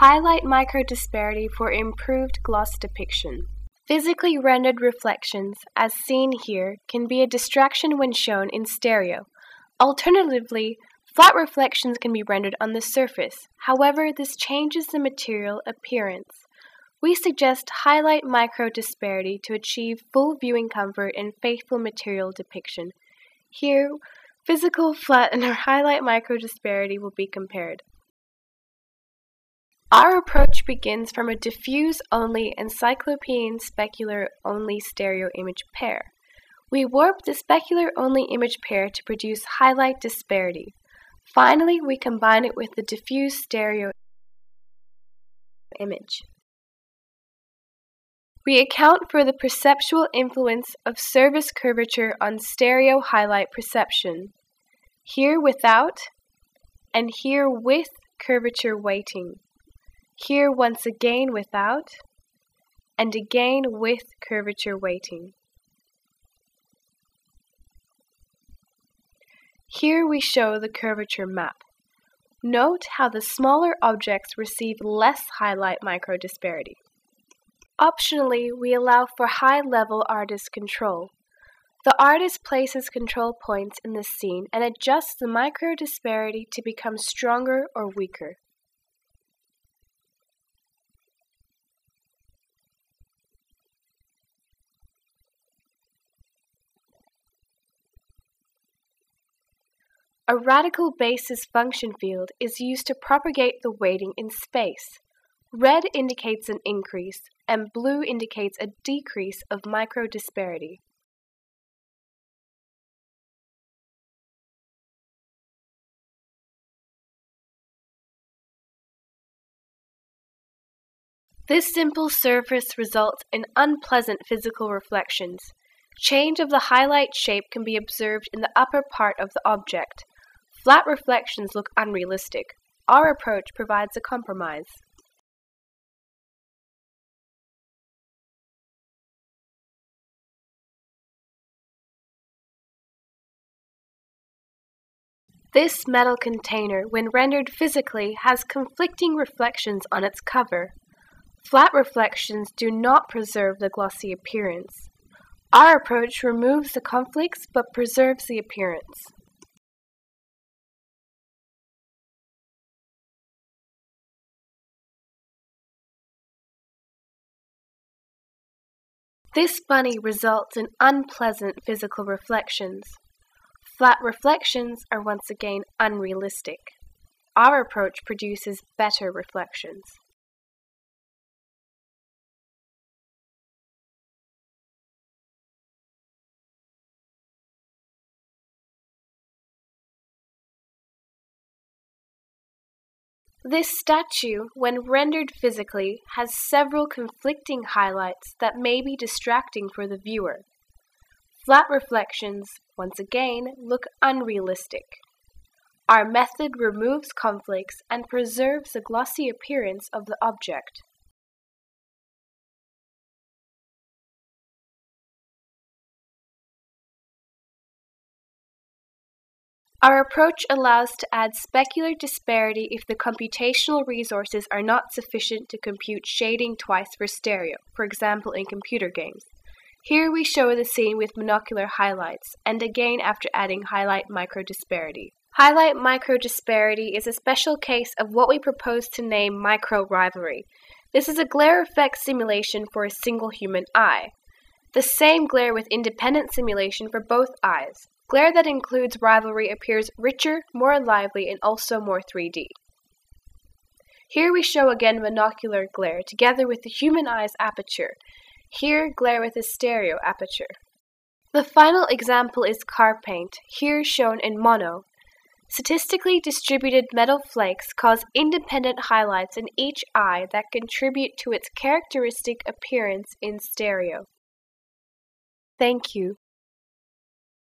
Highlight microdisparity for improved gloss depiction. Physically rendered reflections, as seen here, can be a distraction when shown in stereo. Alternatively, flat reflections can be rendered on the surface. However, this changes the material appearance. We suggest highlight microdisparity to achieve full viewing comfort and faithful material depiction. Here, physical, flat, and highlight microdisparity will be compared. Our approach begins from a diffuse-only and cyclopean specular-only stereo image pair. We warp the specular-only image pair to produce highlight disparity. Finally, we combine it with the diffuse stereo image. We account for the perceptual influence of surface curvature on stereo highlight perception, here without and here with curvature weighting here once again without, and again with curvature weighting. Here we show the curvature map. Note how the smaller objects receive less highlight micro disparity. Optionally, we allow for high-level artist control. The artist places control points in the scene and adjusts the micro disparity to become stronger or weaker. A radial basis function field is used to propagate the weighting in space. Red indicates an increase, and blue indicates a decrease of microdisparity. This simple surface results in unpleasant physical reflections. Change of the highlight shape can be observed in the upper part of the object. Flat reflections look unrealistic. Our approach provides a compromise. This metal container, when rendered physically, has conflicting reflections on its cover. Flat reflections do not preserve the glossy appearance. Our approach removes the conflicts but preserves the appearance. This bunny results in unpleasant physical reflections. Flat reflections are once again unrealistic. Our approach produces better reflections. This statue, when rendered physically, has several conflicting highlights that may be distracting for the viewer. Flat reflections, once again, look unrealistic. Our method removes conflicts and preserves the glossy appearance of the object. Our approach allows to add specular disparity if the computational resources are not sufficient to compute shading twice for stereo, for example in computer games. Here we show the scene with monocular highlights, and again after adding highlight micro disparity. Highlight micro disparity is a special case of what we propose to name micro-rivalry. This is a glare effect simulation for a single human eye. The same glare with independent simulation for both eyes. Glare that includes rivalry appears richer, more lively, and also more 3D. Here we show again monocular glare together with the human eye's aperture. Here, glare with a stereo aperture. The final example is car paint, here shown in mono. Statistically distributed metal flakes cause independent highlights in each eye that contribute to its characteristic appearance in stereo. Thank you.